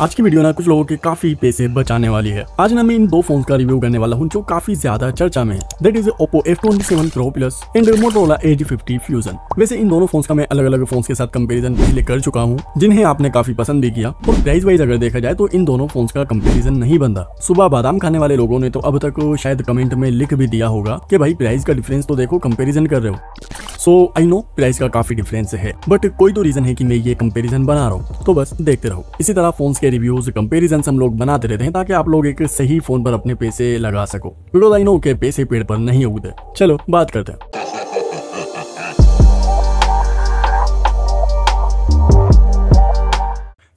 आज की वीडियो ना कुछ लोगों के काफ़ी पैसे बचाने वाली है। आज ना मैं इन दो फ़ोन का रिव्यू करने वाला हूँ जो काफ़ी ज़्यादा चर्चा में है। Is Oppo F twenty seven Pro Plus and Motorola Edge fifty Fusion वैसे इन दोनों फ़ोन का मैं अलग अलग फ़ोन के साथ कंपेरिजन पहले कर चुका हूँ, जिन्हें आपने काफ़ी पसंद भी किया। और प्राइस वाइज अगर देखा जाए तो इन दोनों फ़ोन का कंपेरिजन नहीं बनता सुबह बादाम खाने वाले लोगों ने तो अब तक शायद कमेंट में लिख भी दिया होगा की भाई प्राइस का डिफरेंस तो देखो कंपेरिजन कर रहे हो। सो आई नो प्राइस का काफ़ी डिफरेंस है बट कोई तो रीजन है कि मैं ये कंपैरिजन बना रहा हूँ। तो बस देखते रहो। इसी तरह फ़ोन के रिव्यूज़ कंपैरिजन हम लोग बनाते रहते हैं ताकि आप लोग एक सही फ़ोन पर अपने पैसे लगा सको। बिकॉज़ आई नो के पैसे पेड़ पर नहीं उगते। चलो, बात करते हैं।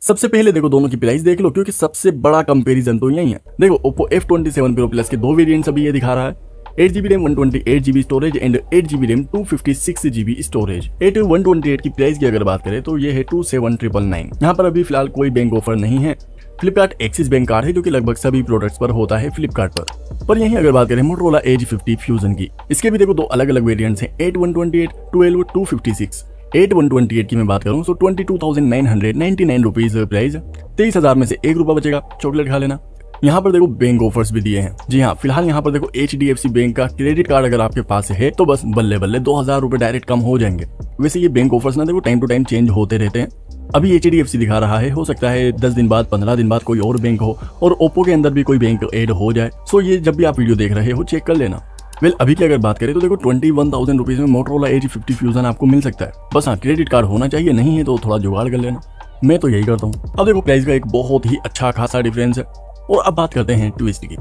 सबसे पहले देखो दोनों की प्राइस देख लो, क्योंकि सबसे बड़ा कंपैरिजन तो यही है। देखो ओप्पो F27 Pro Plus के दो वेरिएंट्स अभी ये दिखा रहा है। Eight GB RAM one twenty eight GB storage and eight GB RAM two fifty six GB storage eight one twenty eight की प्राइस की अगर बात करें तो ये है टू सेवन ट्रिपल नाइन यहाँ पर अभी फ़िलहाल कोई बैंक ऑफ़र नहीं है। फ्लिपकार्ट एक्सिस बैंक कार्ड है, जो कि लगभग सभी प्रोडक्ट्स पर होता है फ्लिपकार्ट पर। पर यहीं अगर बात करें मोटरोला एज फिफ्टी फ्यूजन की, इसके भी देखो दो अलग अलग वेरियंट्स हैं। Eight one twenty eight twelve two fifty six eight one twenty eight की मैं बात करूँ तो twenty two thousand nine hundred ninety nine rupees price तेईस हज़ार में से एक रुपया बचेगा चॉकलेट खा लेना। यहाँ पर देखो बैंक ऑफर्स भी दिए हैं। जी हाँ फ़िलहाल यहाँ पर देखो HDFC बैंक का क्रेडिट कार्ड अगर आपके पास है तो बस बल्ले बल्ले दो हज़ार रुपए डायरेक्ट कम हो जाएँगे। वैसे ये बैंक ऑफर्स ना देखो टाइम टू टाइम चेंज होते रहते हैं। अभी एच दिखा रहा है, हो सकता है दस दिन बाद, पंद्रह दिन बाद कोई और बैंक हो, और ओप्पो के अंदर भी कोई बैंक एड हो जाए। सो ये जब भी आप वीडियो देख रहे हो चेक कर लेना। वेल अभी की अगर बात करें तो देखो ट्वेंटी वन थाउज़ेंड रुपीज़ में मोटरोला एज फिफ्टी फ्यूजन आपको मिल सकता है। बस हाँ क्रेडिट कार्ड होना चाहिए, नहीं है तो थोड़ा जुगाड़ कर लेना। मैं तो यही करता हूँ। अब देखो प्राइस का एक बहुत ही अच्छा खासा डिफरेंस है। और अब बात करते हैं ट्विस्ट की।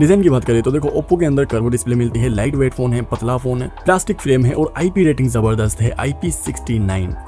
डिज़ाइन की बात करें तो देखो ओप्पो के अंदर कर्व डिस्प्ले मिलती है लाइट वेट फ़ोन है, पतला फ़ोन है प्लास्टिक फ्रेम है और आईपी रेटिंग ज़बरदस्त है आईपी सिक्सटी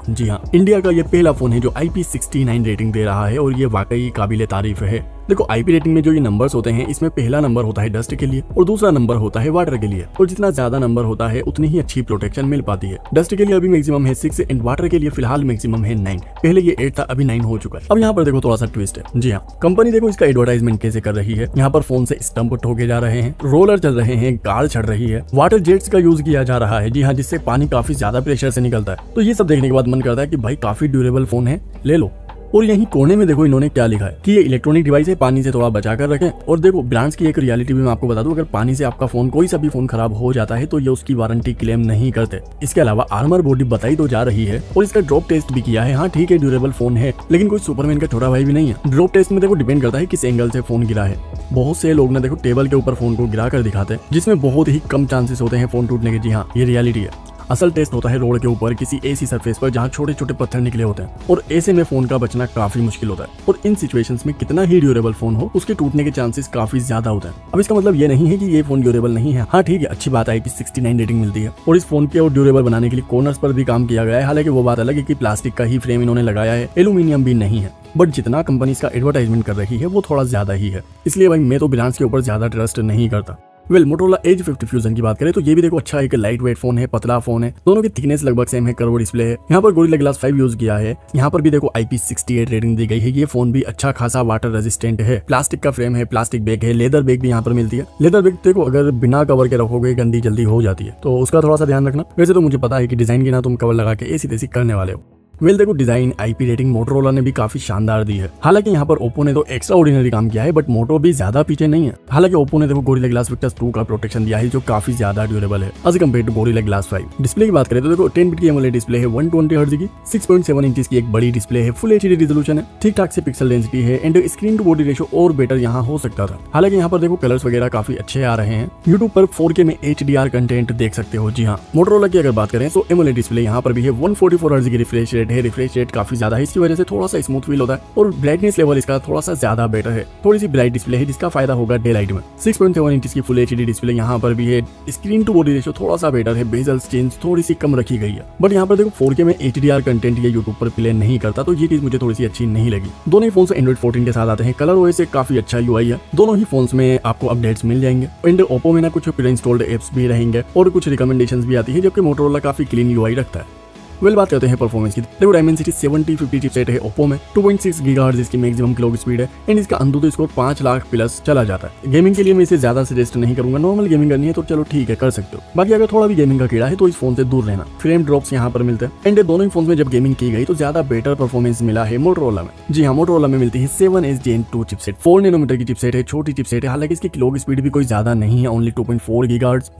जी हाँ इंडिया का ये पहला फ़ोन है जो आईपी सिक्सटी रेटिंग दे रहा है और ये वाकई काबिल तारीफ़ है। देखो आईपी रेटिंग में जो ये नंबर्स होते हैं, इसमें पहला नंबर होता है डस्ट के लिए और दूसरा नंबर होता है वाटर के लिए। और जितना ज़्यादा नंबर होता है, उतनी ही अच्छी प्रोटेक्शन मिल पाती है। डस्ट के लिए अभी मैक्सिमम है सिक्स एंड वाटर के लिए फ़िलहाल मैक्सिमम है नाइन पहले ये एट था, अभी नाइन हो चुका है। अब यहाँ पर देखो थोड़ा सा ट्विस्ट है। जी हाँ कंपनी देखो इसका एडवर्टाइजमेंट कैसे कर रही है। यहाँ पर फ़ोन से स्टम्प ठोके जा रहे हैं रोलर चल रहे हैं, गाड़ चढ़ रही है। वाटर जेट्स का यूज़ किया जा रहा है। जी हाँ जिससे पानी काफ़ी ज़्यादा प्रेशर से निकलता है। तो ये सब देखने के बाद मन करता है की भाई काफ़ी ड्यूरेबल फ़ोन है, ले लो। और यही कोने में देखो इन्होंने क्या लिखा है कि ये इलेक्ट्रॉनिक डिवाइस है, पानी से थोड़ा बचा कर रखें। और देखो ब्रांड्स की एक रियलिटी भी मैं आपको बता दूँ, अगर पानी से आपका फ़ोन कोई सा भी फ़ोन खराब हो जाता है तो ये उसकी वारंटी क्लेम नहीं करते। इसके अलावा आर्मर बॉडी बताई तो जा रही है, और इसका ड्रॉप टेस्ट भी किया है। हाँ ठीक है ड्यूरेबल फ़ोन है, लेकिन कोई सुपरमैन का छोटा भाई भी नहीं है। ड्रॉप टेस्ट में देखो डिपेंड करता है किस एंगल से फ़ोन गिरा है। बहुत से लोग ना देखो टेबल के ऊपर फ़ोन को गिरा कर दिखाते हैं, जिसमें बहुत ही कम चांसेस होते हैं फ़ोन टूटने के। जी हाँ ये रियलिटी है। असल टेस्ट होता है रोड के ऊपर, किसी ऐसी सरफेस पर जहाँ छोटे छोटे पत्थर निकले होते हैं। और ऐसे में फ़ोन का बचना काफ़ी मुश्किल होता है। और इन सिचुएशन में कितना ही ड्यूरेबल फ़ोन हो, उसके टूटने के चांसेस काफ़ी ज़्यादा होते हैं। अब इसका मतलब ये नहीं है की ये फ़ोन ड्यूरेबल नहीं है। हाँ ठीक है, अच्छी बात है की सिक्सटी रेटिंग मिलती है। और इस फ़ोन के और ड्यूरेबल बनाने के लिए कॉर्नर्स पर भी काम किया गया है। हालाँकि वो बात अलग है की प्लास्टिक का ही फ्रेम इन्होंने लगाया है एल्यूमिनियम भी नहीं है। बट जितना कंपनी इसका एडवर्टाइजमेंट कर रही है, वो थोड़ा ज़्यादा ही है। इसलिए भाई, मैं तो ब्रांड्स के ऊपर ज़्यादा ट्रस्ट नहीं करता। Well Motorola Edge fifty Fusion की बात करें तो ये भी देखो अच्छा एक लाइट वेट फ़ोन है, पतला फ़ोन है। दोनों की थिकनेस लगभग सेम है कर्व डिस्प्ले है। यहाँ पर गोरिल्ला ग्लास फाइव यूज़ किया है। यहाँ पर भी देखो आईपी सिक्सटी एट रेटिंग दी गई है। ये फ़ोन भी अच्छा खासा वाटर रेजिस्टेंट है। प्लास्टिक का फ्रेम है प्लास्टिक बैग है लेदर बैग भी यहाँ पर मिलती है। लेदर बैग देखो, अगर बिना कवर के रखोगे, गंदी जल्दी हो जाती है। तो उसका थोड़ा सा ध्यान रखना। वैसे तो मुझे पता है कि डिज़ाइन की ना तुम कवर लगा के ऐसी तैसी करने वाले हो। वेल देखो डिज़ाइन आईपी रेटिंग मोटरोला ने भी काफ़ी शानदार दी है। हालाँकि यहाँ पर ओप्पो ने तो एक्स्ट्रा ऑर्डिनरी काम किया है बट मोटो भी ज़्यादा पीछे नहीं है। हालाँकि ओप्पो ने देखो गोरिल्ला ग्लास विक्टस टू का प्रोटेक्शन दिया है, जो काफ़ी ज़्यादा ड्यूरेबल है। As compare to Gorilla Glass five display की बात करें तो देखो टेन बिट की एमोलेड डिस्प्ले है वन ट्वेंटी हर्ज की। सिक्स पॉइंट सेवन इंच की एक बड़ी डिस्प्ले है फुल एच डी रिजोल्यूशन है। ठीक ठाक से पिक्सल डेंसिटी है and screen to body ratio और बेटर यहाँ हो सकता था। हालाँकि यहाँ पर देखो कलर्स वगैरह काफ़ी अच्छे आ रहे हैं। यूट्यूब पर फोर के में HDR कंटेंट देख सकते हो। जी हाँ मोटरोला की अगर बात करें तो एमोलेड डिस्प्ले यहाँ पर भी है वन फोर्टी फोर हर्ज की रिफ्रेश रेट है रिफ्रेश रेट काफ़ी ज़्यादा है। इसकी वजह से थोड़ा सा स्मूथ फील होता है और ब्राइटनेस लेवल इसका थोड़ा सा ज़्यादा बेटर है। थोड़ी सी ब्राइट डिस्प्ले है, जिसका फ़ायदा होगा डे लाइट में। सिक्स पॉइंट सेवन इंच की फुल एचडी डिस्प्ले यहाँ पर भी है। स्क्रीन टू बॉडी रेशो थोड़ा सा बेटर है। बेजल चेंज थोड़ी सी कम रखी गई है। बट यहाँ पर देखो फोर में HDR कंटेंट ये यूट्यूब पर प्ले नहीं करता तो ये चीज़ मुझे थोड़ी सी अच्छी नहीं लगी। दोनों ही फ़ोन एंड्रॉइड फोर्टीन के साथ आते हैं। कलर ओएस काफ़ी अच्छा यू है। दोनों ही फ़ोन में आपको अपडेट्स मिल जाएँगे। एंड ओप्पो में ना कुछ इंस्टॉल्ड एप्स भी रहेंगे और कुछ रिकमेंडेशन भी आती है, जबकि मोटरोला काफ़ी क्लीन यू रखता है। वेल बात करते हैं परफॉर्मेंस की। देखो डायमेंसिटी सेवेंटी फिफ्टी चिपसेट है ओप्पो में। टू पॉइंट सिक्स गीगा इसकी मैक्सिमम क्लॉक स्पीड है। एंड इसका अंदर स्कोर पाँच लाख प्लस चला जाता है। गेमिंग के लिए मैं इसे ज़्यादा सजेस्ट नहीं करूँगा। नॉर्मल गेमिंग करनी है तो चलो ठीक है, कर सकते हो। बाकी अगर थोड़ा भी गेमिंग का कीड़ा है तो इस फ़ोन से दूर रहना। फ्रेम ड्रॉप्स यहाँ पर मिलते हैं। एंड दोनों फ़ोन में जब गेमिंग की गई तो ज़्यादा बेटर परफॉर्मेंस मिला है मोटरोला में। जी हाँ मोटरोला में मिलती है seven S G N two chipset four nanometer की चिपसेट है, छोटी चिपसेट है। हालाँकि इसकी क्लॉक स्पीड भी कोई ज़्यादा नहीं है only two point four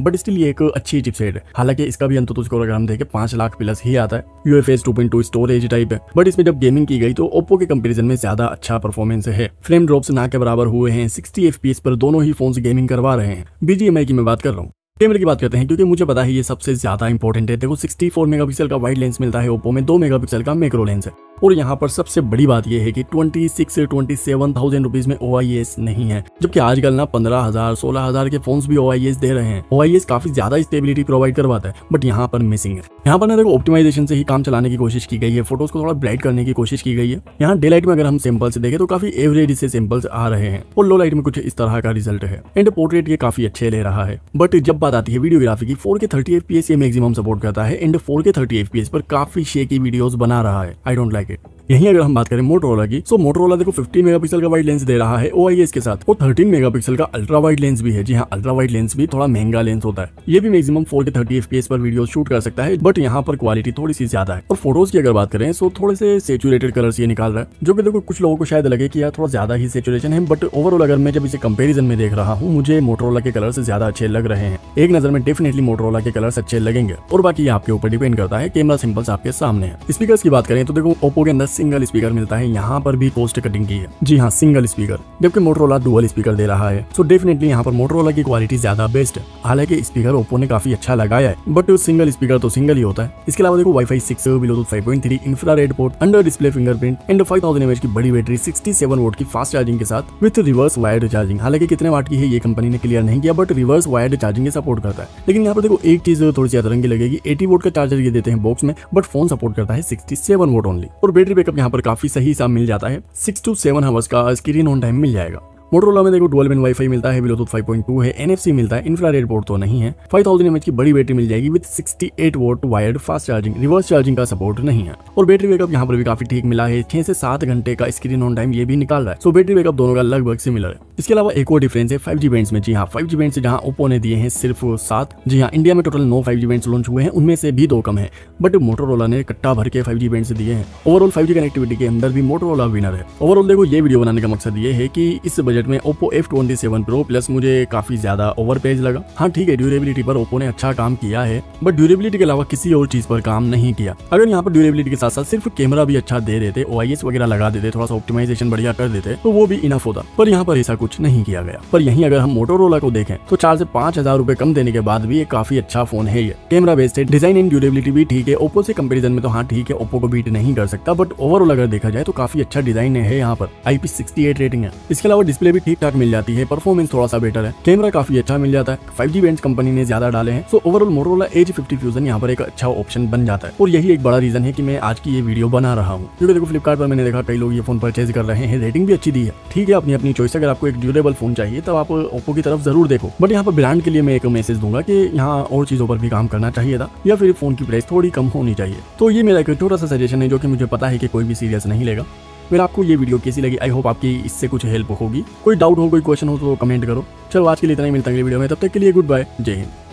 but still एक अच्छी चिपसेट है। हालाँकि इसका भी अंत तो स्कोर अगर हम देखें, पाँच लाख प्लस ही आता है। U F S two point two storage type है। बट इसमें जब गेमिंग की गई तो ओप्पो के कंपेरिजन में ज़्यादा अच्छा परफॉर्मेंस है। फ्रेम ड्रॉप्स ना के बराबर हुए हैं सिक्सटी एफ़ पर दोनों ही फ़ोन गेमिंग करवा रहे हैं। बीजीएमआई की मैं बात कर रहा हूँ। कैमरे की बात करते हैं, क्योंकि मुझे पता है ये सबसे ज़्यादा इंपॉर्टेंट है। देखो 64 मेगापिक्सल का वाइड लेंस मिलता है ओप्पो में 2 मेगापिक्सल का मेक्रो लेंस है। और यहाँ पर सबसे बड़ी बात यह है कि twenty six twenty seven thousand rupees में OIS नहीं है, जबकि आजकल ना पंद्रह हज़ार, सोलह हज़ार के फ़ोन भी OIS दे रहे हैं। OIS काफ़ी ज़्यादा स्टेबिलिटी प्रोवाइड करवाता है बट यहाँ पर मिसिंग है। यहाँ पर ना देखो ऑप्टिमाइजेशन से ही काम चलाने की कोशिश की गई है फ़ोटोज़ को थोड़ा ब्राइट करने की कोशिश की गई है। यहाँ डे में अगर हम सिंपल से देखें तो काफ़ी एवरेज से सिंपल्स आ रहे हैं, और लो लाइट में कुछ इस तरह का रिज़ल्ट है। एंड पोर्ट्रेट ये काफ़ी अच्छे ले रहा है। बट जब बात आती है वीडियोग्राफी की फोर के थर्टी एफ़ ये मैक्सिमम सपोर्ट करता है and four K thirty F पर काफ़ी शेकी वीडियोज़ बना रहा है। आई डोंट लाइक यहीं अगर हम बात करें मोटरोला की तो मोटरोला देखो 50 मेगापिक्सल का वाइड लेंस दे रहा है OIS के साथ। और 13 मेगापिक्सल का अल्ट्रा वाइड लेंस भी है। जी हाँ अल्ट्रा वाइड लेंस भी थोड़ा महँगा लेंस होता है। ये भी maximum four K thirty F पर वीडियो शूट कर सकता है बट यहाँ पर क्वालिटी थोड़ी सी ज़्यादा है। और फ़ोटोज़ की अगर बात करें तो थोड़े सेचुरेटेड कलर ये निकाल रहा है, जो कि देखो कुछ लोगों को शायद लगे कि यार थोड़ा ज़्यादा ही सेचुरेशन है बट ओवरऑल अगर मैं जब इसे कंपेरिजन में देख रहा हूँ, मुझे मोटरोला के कलर ज़्यादा अच्छे लग रहे हैं। एक नज़र में डेफिनेटली मोटरोला के कलर अच्छे लगेंगे। और बाकी आपके ऊपर डिपेंड करता है कैमरा सिंपल्स आपके सामने है। स्पीकर की बात करें तो देखो ओप्पो के अंदर सिंगल स्पीकर मिलता है, यहाँ पर भी कोस्ट कटिंग की है। जी हाँ सिंगल स्पीकर जबकि मोटरोला डुअल स्पीकर दे रहा है। सो डेफिनेटली यहाँ पर मोटरोला की क्वालिटी ज़्यादा बेस्ट है। हालाँकि स्पीकर ओप्पो ने काफ़ी अच्छा लगाया है बट सिंगल स्पीकर तो सिंगल ही होता है। इसके अलावा देखो WiFi six Bluetooth five point three infrared port under display fingerprint and five thousand M H बड़ी बैटरी सिक्सटी सेवन वोट की फास्ट चार्जिंग के साथ विथ रिवर्स वायर्ड चार्जिंग हालाँकि कितने वाट की है, ये कंपनी ने क्लियर नहीं किया but reverse wired charging support करता है। लेकिन यहाँ पर देखो एक चीज़ थोड़ी सी अतरंगी लगेगी एटी वोट का चार्जर ये देते हैं बॉक्स में बट फ़ोन सपोर्ट करता है सिक्सटी सेवन वोट ओनली और बैटरी बैकअप यहाँ पर काफ़ी सही सा मिल जाता है। सिक्स टू सेवन आवर्स का स्क्रीन ऑन टाइम मिल जाएगा। मोटरोला में देखो डुअल बिन वाईफाई मिलता है ब्लूटूथ 5.2 है एनएफसी मिलता है इंफ्रारेड पोर्ट तो नहीं है। 5000 थाउज़ेंड की बड़ी बैटरी मिल जाएगी with 68 watt wired fast charging reverse charging का सपोर्ट नहीं है। और बैटरी बैकअप यहाँ पर भी काफ़ी ठीक मिला है, छह से सात घंटे का स्क्रीन ऑन टाइम ये भी निकाल रहा है। सो बैटरी बैकअप दोनों का लगभग सिमिलर है। इसके अलावा एक और डिफरेंस है फाइव जी बैंड में। जी हाँ फाइव जी बैंड जहाँ ओप्पो ने दिए हैं सिर्फ़ सात। जी हाँ इंडिया में टोटल नौ फाइव जी बैंड लॉन्च हुए हैं, उनमें से भी दो कम है। बट मोटरोला ने कट्टा भर के फाइव जी बैंड दिए हैं। ओवरऑल फाइव जी कनेक्टिविटी के अंदर भी मोटरोला विनर है। ओवरऑल देखो, ये वीडियो बनाने का मकसद ये है कि इस बजट में Oppo F twenty seven pro plus मुझे काफ़ी ज़्यादा ओवर पेज लगा। हाँ ठीक है ड्यूरेबिलिटी पर ओप्पो ने अच्छा काम किया है बट ड्यूरेबिलिटी के अलावा किसी और चीज़ पर काम नहीं किया। अगर यहाँ पर ड्यूरेबिलिटी के साथ साथ सिर्फ़ कैमरा भी अच्छा दे देते OIS वगैरह लगा देते, थोड़ा सा ऑप्टिमाइजेशन बढ़िया कर देते तो वो भी इनफ होता। पर यहाँ पर ऐसा कुछ नहीं किया गया। पर यही अगर हम मोटोरोला को देखें तो चार से पाँच हज़ार रुपए कम देने के बाद भी ये काफ़ी अच्छा फ़ोन है ये। कैमरा बेस्ड है डिज़ाइन एंड ड्यूरेबिलिटी भी ठीक है ओप्पो से कंपेरिजन में तो हाँ ठीक है ओप्पो को बीट नहीं कर सकता बट ओवरऑल अगर देखा जाए तो काफ़ी अच्छा डिज़ाइन है यहाँ पर। आईपी रेटिंग है। इसके अलावा डिस्प्ले भी ठीक ठाक मिल जाती है परफॉर्मेंस थोड़ा सा बेटर है। कैमरा काफ़ी अच्छा मिल जाता है फाइव जी कंपनी ने ज़्यादा डाले हैं so overall Motorola edge fifty fusion यहाँ पर एक अच्छा ऑप्शन बन जाता है। और यही एक बड़ा रीजन है कि मैं आज की ये वीडियो बना रहा हूँ। क्योंकि देखो फ्लिपकार्ट पर मैंने देखा, कई लोग ये फ़ोन परचेज कर रहे हैं रेटिंग भी अच्छी दी है। ठीक है अपनी अपनी चॉइस अगर आपको एक ड्यूरेबल फ़ोन चाहिए तो आप ओप्पो की तरफ़ ज़रूर देखो। बट यहाँ पर ब्रांड के लिए मैं एक मैसेज दूँगा कि यहाँ और चीज़ों पर भी काम करना चाहिए था, या फिर फ़ोन की प्राइस थोड़ी कम होनी चाहिए। तो ये मेरा एक छोटा सा सजेशन है, जो कि मुझे पता है कि कोई भी सीरियस नहीं लेगा। फिर आपको ये वीडियो कैसी लगी आई होप आपकी इससे कुछ हेल्प होगी। कोई डाउट हो, कोई क्वेश्चन हो तो कमेंट करो। चलो, आज के लिए इतना ही, मिलता है वीडियो में, तब तक के लिए गुड बाय जय हिंद।